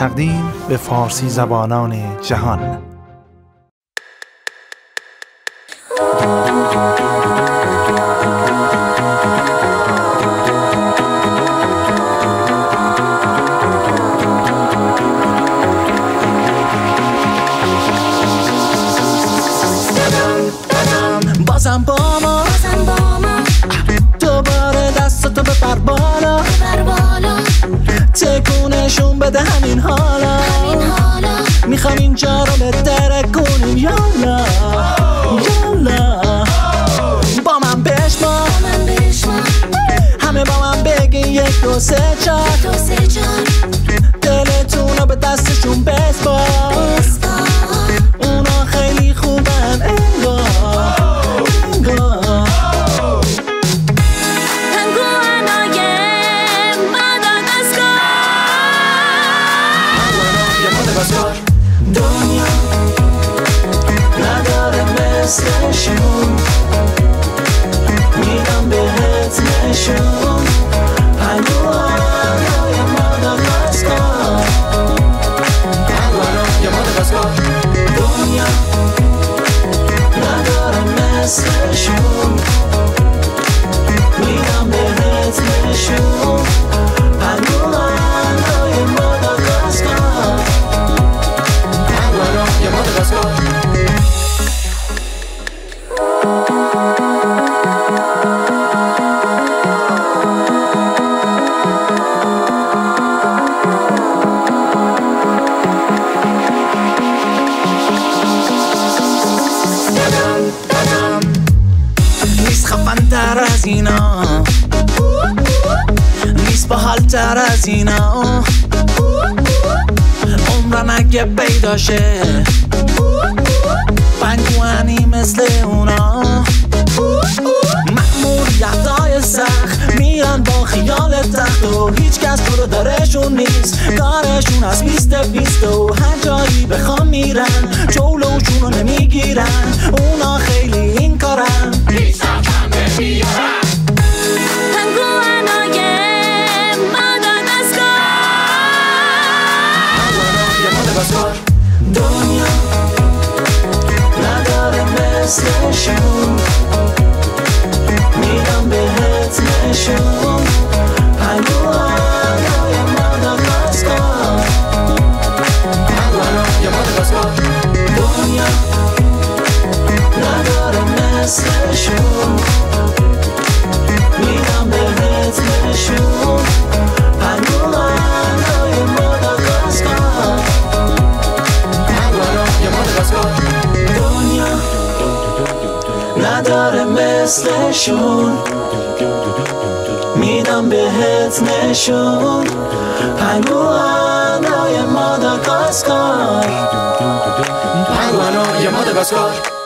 تقدیم به فارسی زبانان جهان. بازم با بده همین حالا می‌خوام اینجا رو به کنیم یالا یالا با من بشما همه با من بگین یک دو سه چار خفن تر از اینا. نیست باحال تر از اینا. عمرم اگه پیداشه پنگوانی مثل اونا. مأموریتای سخت میرن با خیال تخت و هیچ کس تو رو دارشون نیست. کارشون از بیست بیست و هر جایی بخوام میرن جولوشون رو نمی‌گیرن. اونا خیلی این کارن. مثلشون میدم بهت نشون. پنگوانای ماداگاسکار پنگوانای ماداگاسکار